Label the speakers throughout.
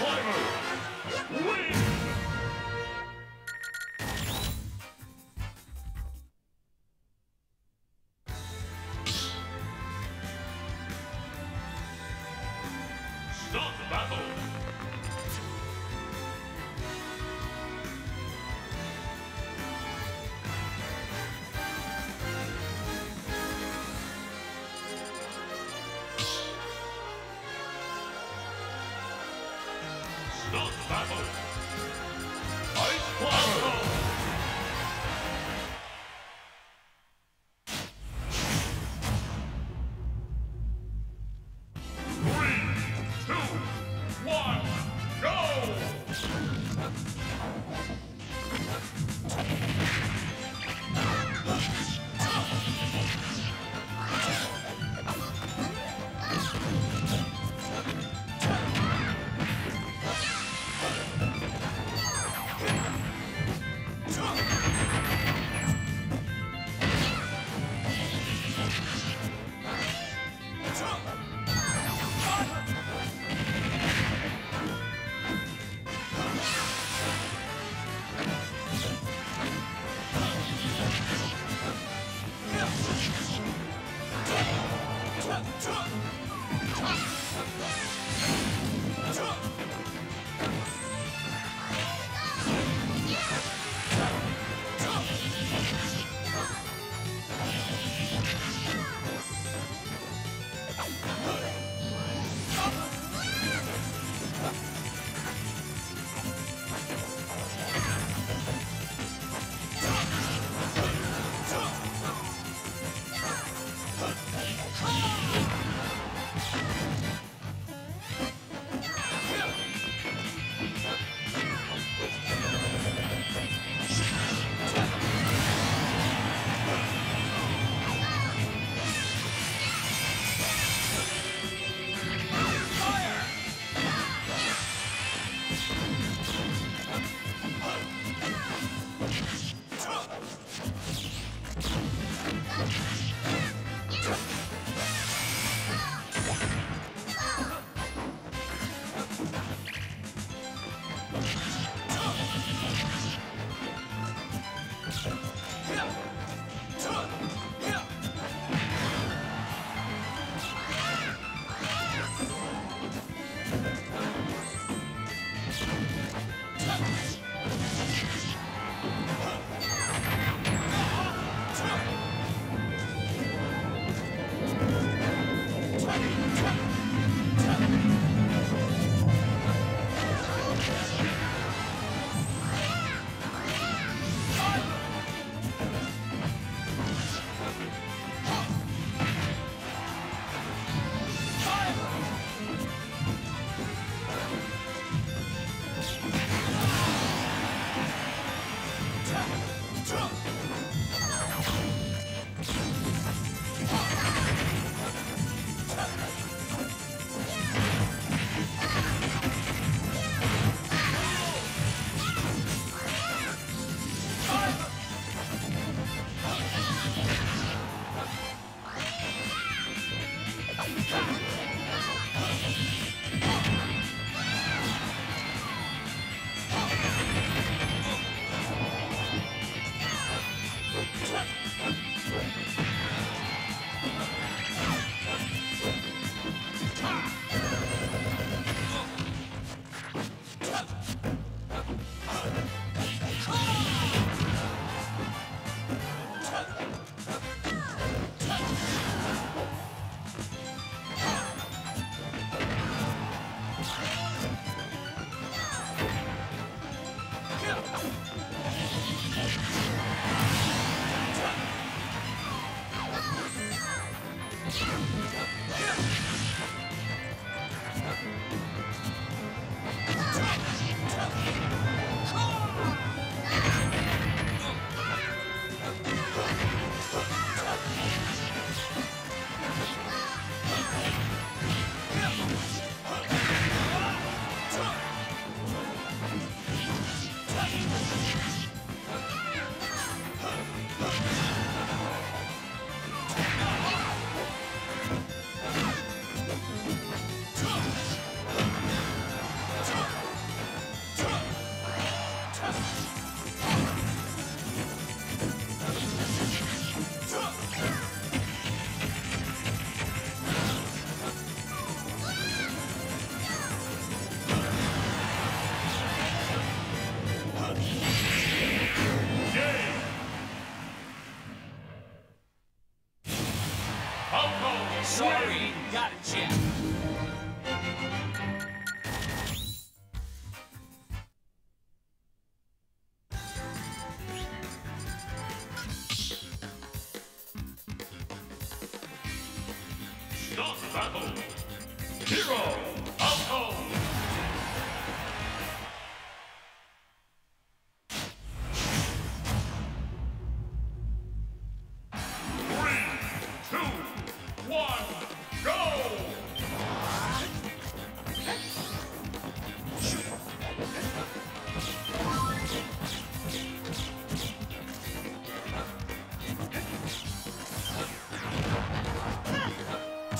Speaker 1: Climber.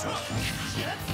Speaker 1: します。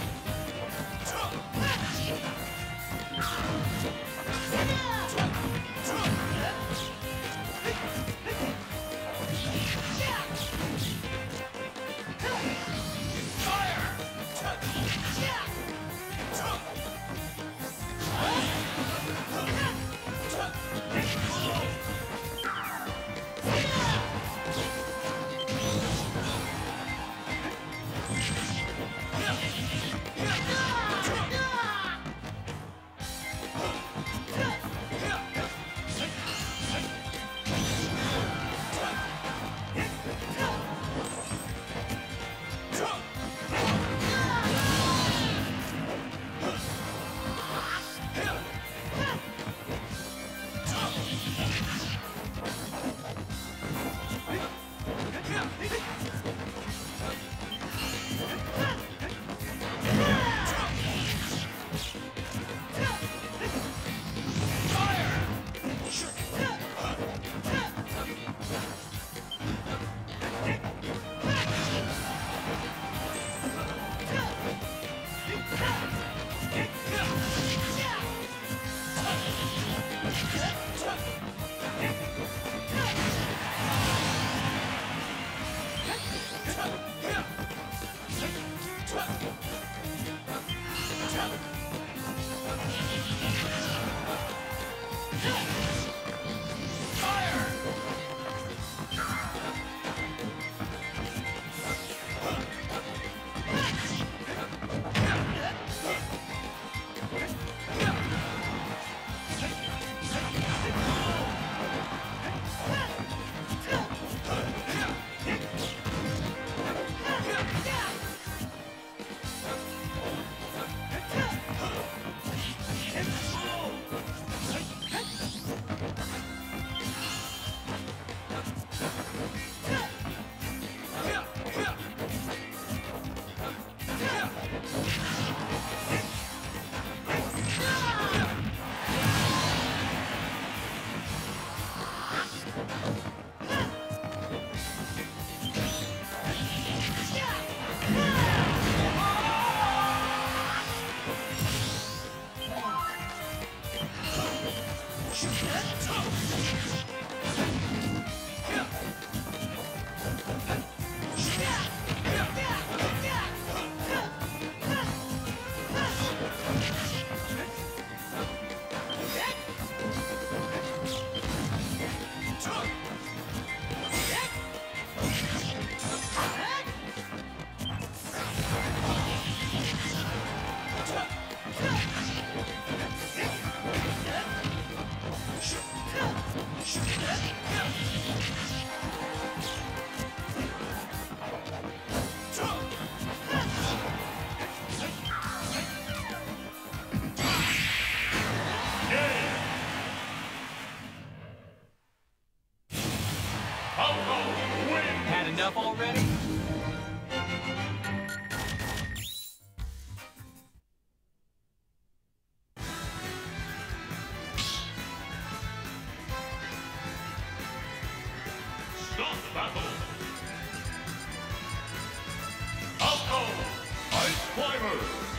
Speaker 1: climbers.